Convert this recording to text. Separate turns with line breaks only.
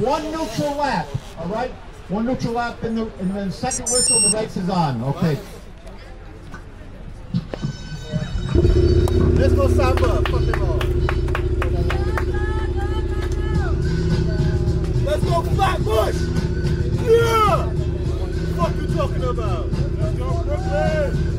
one neutral lap, all right? One neutral lap, and, the, and then second whistle, the race is on. Okay.
Let's go Samba. Let's go Flatbush. Yeah. What you talking about? Let's go Brooklyn.